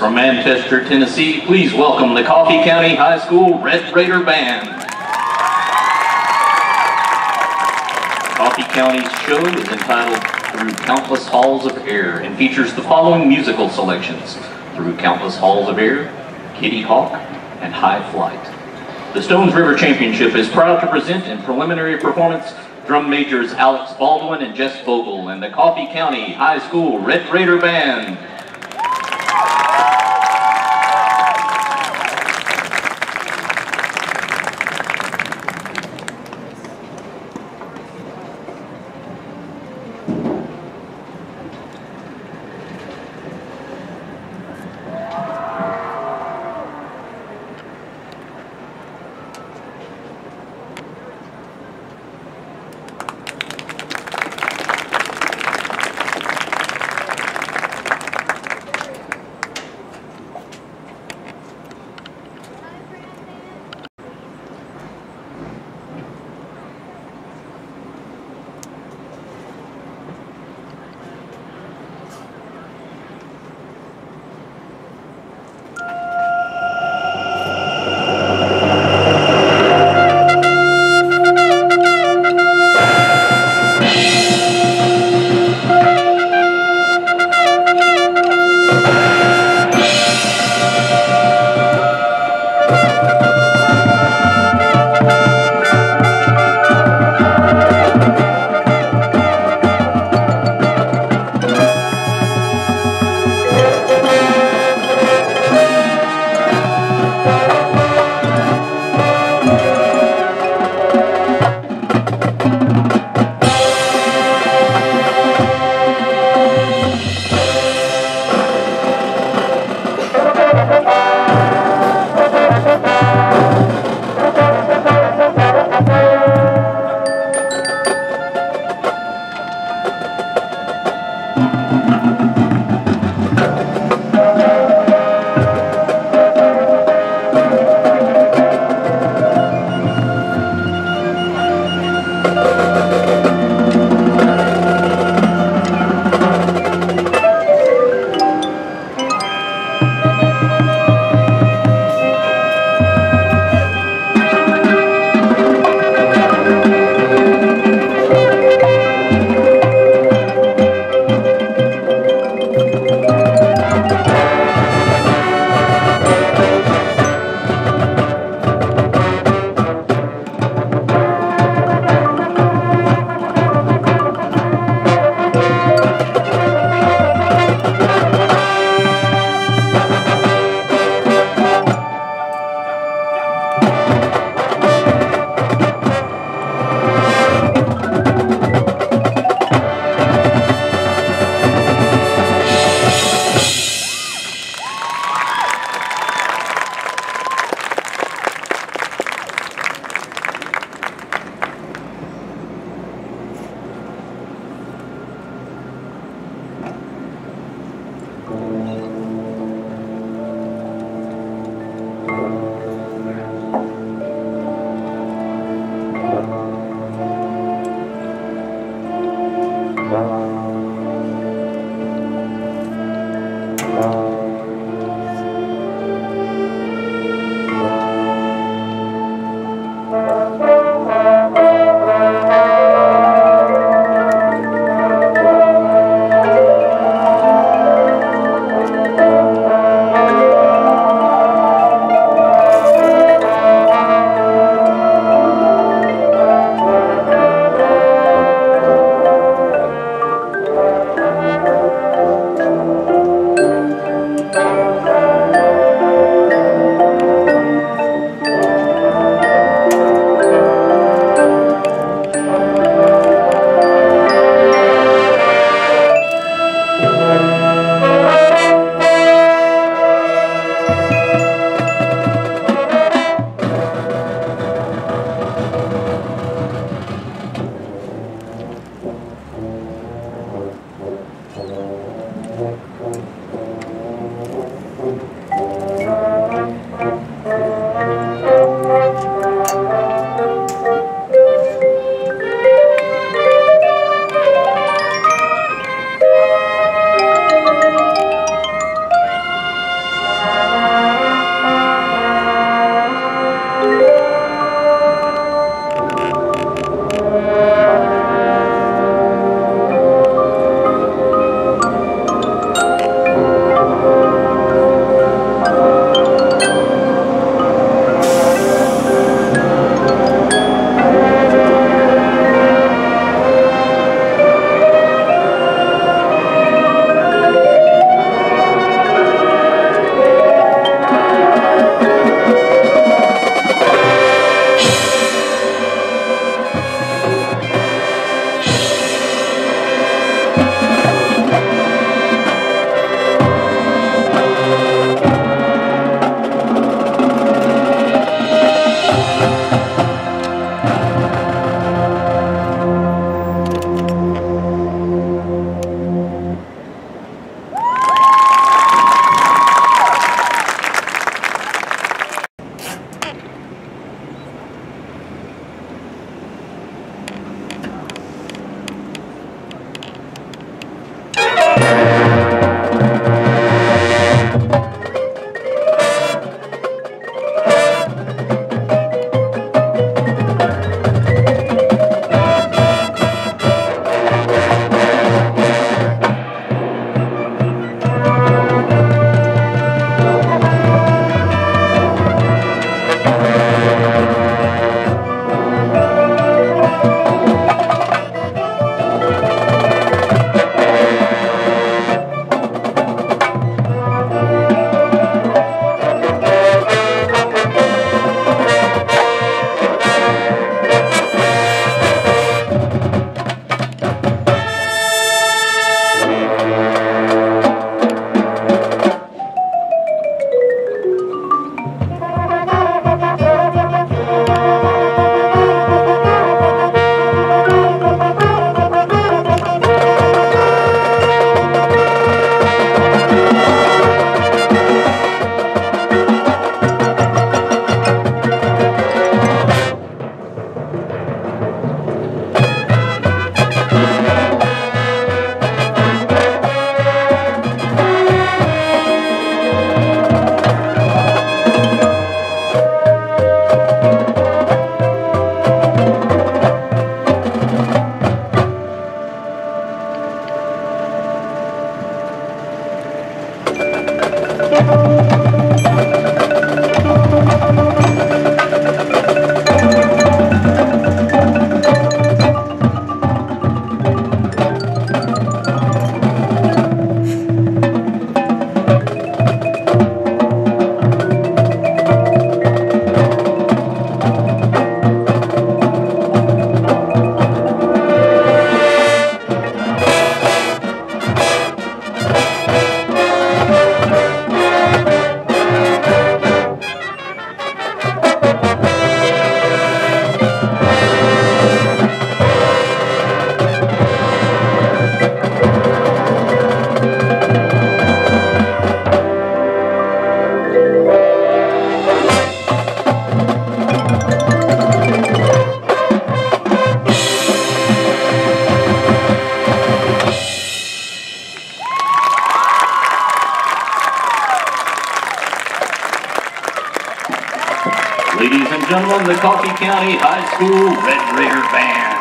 from Manchester, Tennessee, please welcome the Coffee County High School Red Raider Band. Coffee County's show is entitled Through Countless Halls of Air and features the following musical selections. Through Countless Halls of Air, Kitty Hawk, and High Flight. The Stones River Championship is proud to present in preliminary performance drum majors Alex Baldwin and Jess Vogel and the Coffee County High School Red Raider Band. Gentlemen, the Coffee County High School Red Raider Band.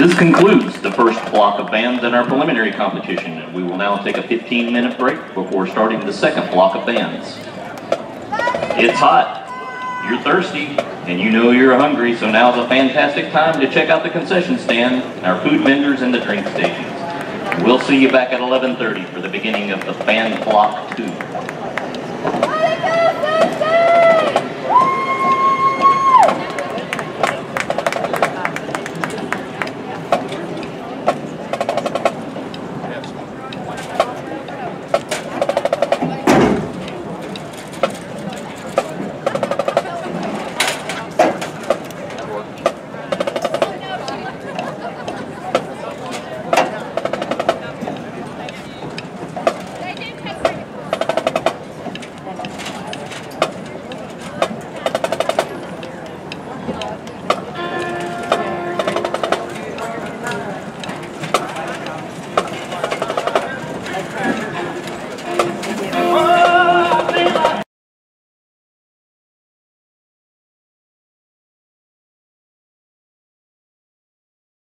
This concludes the first block of bands in our preliminary competition. and We will now take a 15-minute break before starting the second block of bands. It's hot, you're thirsty, and you know you're hungry, so now's a fantastic time to check out the concession stand, our food vendors, and the drink stations. We'll see you back at 11.30 for the beginning of the fan block two.